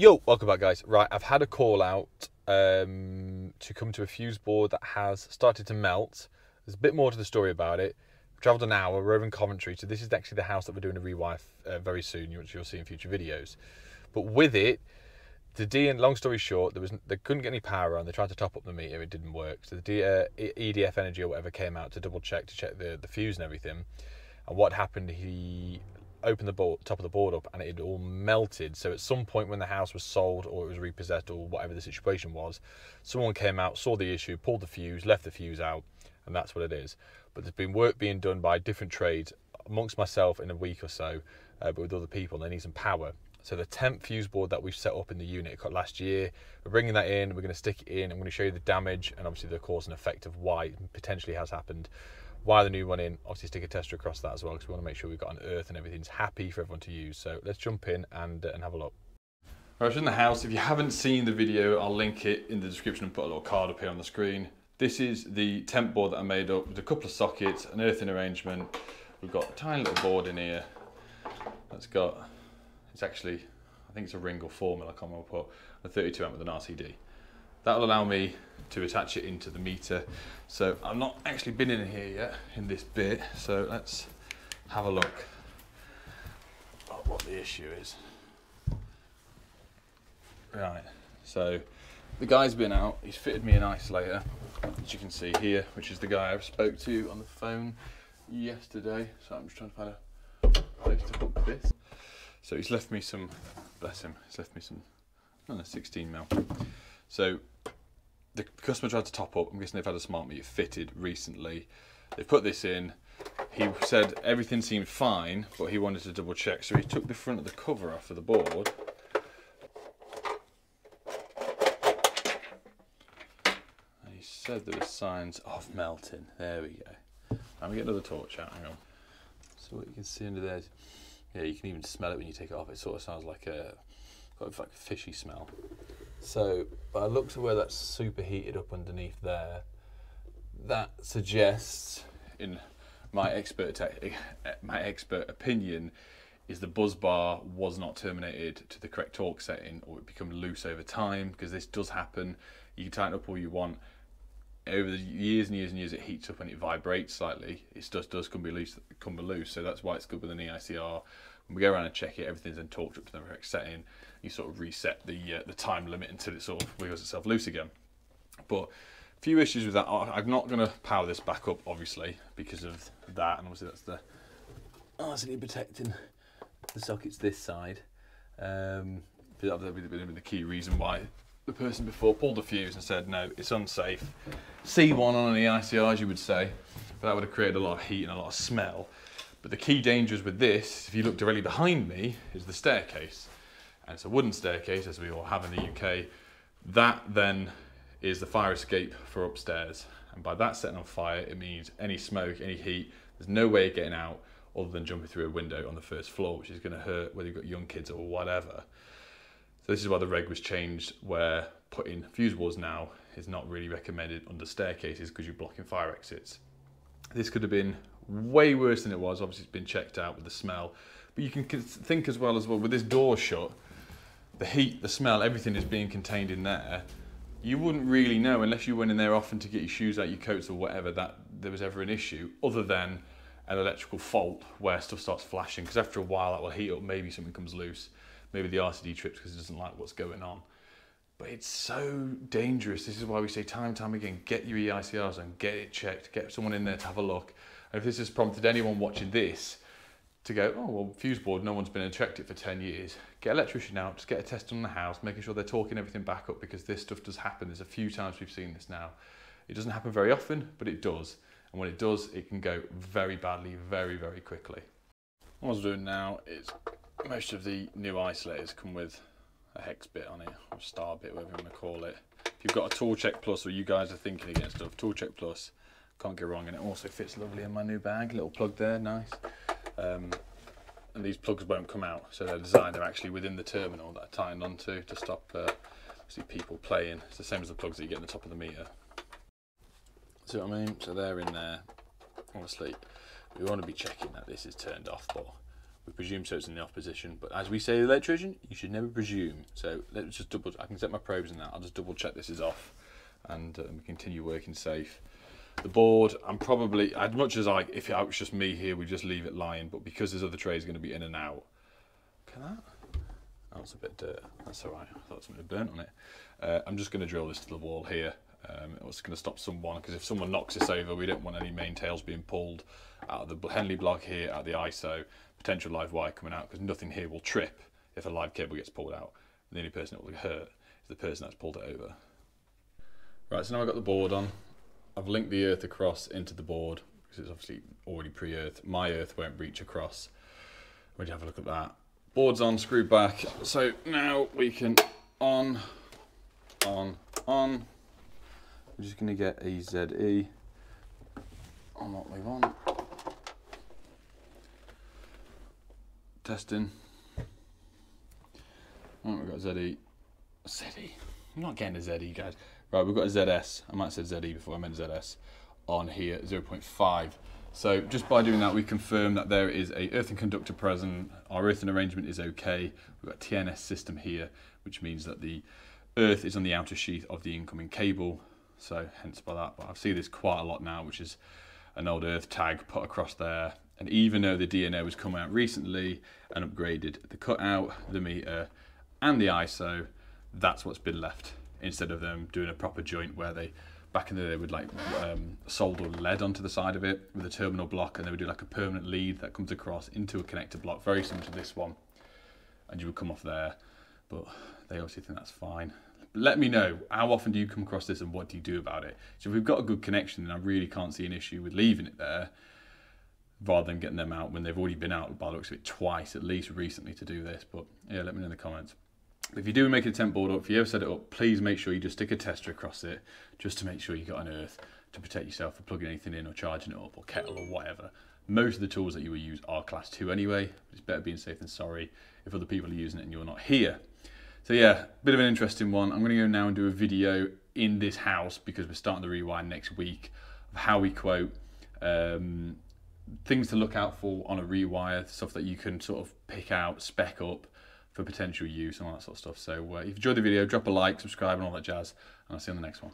Yo, welcome back, guys. Right, I've had a call out um, to come to a fuse board that has started to melt. There's a bit more to the story about it. We've travelled an hour. We're over in Coventry, so this is actually the house that we're doing a rewire uh, very soon, which you'll see in future videos. But with it, the D long story short, there was they couldn't get any power on. They tried to top up the meter, it didn't work. So the D, uh, EDF Energy or whatever came out to double check to check the the fuse and everything. And what happened? He opened the top of the board up and it all melted. So at some point when the house was sold or it was repossessed or whatever the situation was, someone came out, saw the issue, pulled the fuse, left the fuse out, and that's what it is. But there's been work being done by different trades amongst myself in a week or so, uh, but with other people, and they need some power. So the temp fuse board that we set up in the unit last year, we're bringing that in, we're going to stick it in, I'm going to show you the damage and obviously the cause and effect of why it potentially has happened wire the new one in, obviously stick a tester across that as well because we want to make sure we've got an earth and everything's happy for everyone to use. So let's jump in and, uh, and have a look. Right, in the house. If you haven't seen the video, I'll link it in the description and put a little card up here on the screen. This is the temp board that I made up with a couple of sockets, an earthing arrangement. We've got a tiny little board in here that's got, it's actually, I think it's a ring or formula, I can't remember a 32 amp with an RCD. That'll allow me to attach it into the meter. So I've not actually been in here yet in this bit. So let's have a look at what the issue is. Right, so the guy's been out, he's fitted me an isolator, as you can see here, which is the guy I spoke to on the phone yesterday. So I'm just trying to find a place to hook this. So he's left me some, bless him, he's left me some, I don't know, 16 mil. So the customer tried to top up. I'm guessing they've had a smart meter fitted recently. They put this in. He said everything seemed fine, but he wanted to double check. So he took the front of the cover off of the board. And he said there were signs of melting. There we go. Let me get another torch out. Hang on. So what you can see under there, yeah, you can even smell it when you take it off. It sort of sounds like a, like a fishy smell. So by looks of where that's superheated up underneath there, that suggests, in my expert eh, my expert opinion, is the busbar was not terminated to the correct torque setting, or it become loose over time because this does happen. You can tighten up all you want. Over the years and years and years, it heats up and it vibrates slightly. It just does come be loose, come loose. So that's why it's good with an EICR we go around and check it, everything's then torqued up to the correct setting. You sort of reset the uh, the time limit until it sort of wiggles itself loose again. But a few issues with that. I'm not going to power this back up, obviously, because of that, and obviously that's the RCD protecting the sockets this side. Um, that would been the key reason why the person before pulled the fuse and said, no, it's unsafe. C1 on an EICR, as you would say, but that would have created a lot of heat and a lot of smell. But the key dangers with this, if you look directly behind me, is the staircase. And it's a wooden staircase, as we all have in the UK. That then is the fire escape for upstairs. And by that setting on fire, it means any smoke, any heat, there's no way of getting out other than jumping through a window on the first floor, which is going to hurt whether you've got young kids or whatever. So this is why the reg was changed, where putting fuse boards now is not really recommended under staircases because you're blocking fire exits. This could have been way worse than it was. Obviously, it's been checked out with the smell. But you can think as well as well with this door shut, the heat, the smell, everything is being contained in there. You wouldn't really know unless you went in there often to get your shoes out, your coats, or whatever that there was ever an issue, other than an electrical fault where stuff starts flashing. Because after a while, that will heat up. Maybe something comes loose. Maybe the RCD trips because it doesn't like what's going on. But it's so dangerous. This is why we say time and time again, get your EICRs and get it checked. Get someone in there to have a look. If this has prompted anyone watching this to go, oh, well, fuse board, no one's been and checked it for 10 years, get electrician out, just get a test on the house, making sure they're talking everything back up because this stuff does happen. There's a few times we've seen this now. It doesn't happen very often, but it does. And when it does, it can go very badly, very, very quickly. What I'm doing now is most of the new isolators come with a hex bit on it, or star bit, whatever you want to call it. If you've got a Tool Check Plus, or you guys are thinking against stuff, Tool Check Plus can't go wrong and it also fits lovely in my new bag little plug there nice um, and these plugs won't come out so they're designed they're actually within the terminal that are tightened onto to stop uh, see people playing it's the same as the plugs that you get in the top of the meter see what I mean so they're in there honestly we want to be checking that this is turned off but We presume so it's in the off position, but as we say, electrician, you should never presume. So let's just double. I can set my probes in that. I'll just double check this is off, and uh, we continue working safe. The board, I'm probably as much as I, if it was just me here, we just leave it lying. But because there's other trays going to be in and out, can that? That was a bit dirt. That's all right. I thought something had burnt on it. Uh, I'm just going to drill this to the wall here. Um, it's going to stop someone because if someone knocks this over, we don't want any main tails being pulled out of the Henley block here, out the ISO, potential live wire coming out because nothing here will trip if a live cable gets pulled out. The only person that will hurt is the person that's pulled it over. Right, so now I've got the board on. I've linked the earth across into the board because it's obviously already pre-earth. My earth won't reach across. We'd have a look at that? Board's on, screwed back. So now we can on, on, on. We're just going to get a ZE on what we want. Testing. Right, we've got ZE. ZE. I'm not getting a ZE, guys. Right, we've got a ZS. I might have said ZE before I meant ZS on here, 0.5. So just by doing that, we confirm that there is a earthing conductor present. Our earthing arrangement is okay. We've got TNS system here, which means that the earth is on the outer sheath of the incoming cable. So hence by that, but I see this quite a lot now, which is an old earth tag put across there. And even though the DNO has come out recently and upgraded the cutout, the meter, and the ISO, that's what's been left instead of them doing a proper joint where they back in the day would like um, solder lead onto the side of it with a terminal block and they would do like a permanent lead that comes across into a connector block very similar to this one and you would come off there but they obviously think that's fine. Let me know how often do you come across this and what do you do about it? So if we've got a good connection then I really can't see an issue with leaving it there rather than getting them out when they've already been out by the looks of it twice at least recently to do this but yeah let me know in the comments if you do make a temp board up, if you ever set it up, please make sure you just stick a tester across it just to make sure you got an earth to protect yourself from plugging anything in or charging it up or kettle or whatever. Most of the tools that you will use are class 2 anyway. It's better being safe than sorry if other people are using it and you're not here. So yeah, bit of an interesting one. I'm going to go now and do a video in this house because we're starting the rewind next week of how we quote um, things to look out for on a rewire, stuff that you can sort of pick out, spec up, for potential use and all that sort of stuff. So uh, if you enjoyed the video, drop a like, subscribe and all that jazz, and I'll see you on the next one.